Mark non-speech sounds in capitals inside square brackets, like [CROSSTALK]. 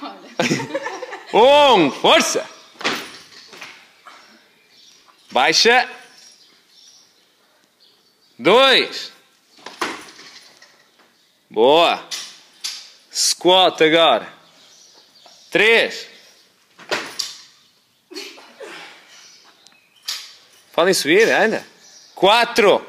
[LAUGHS] Um, força! Baixa. Dois. Boa. Squat agora. Três. Podem subir, anda. Quatro.